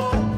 Bye.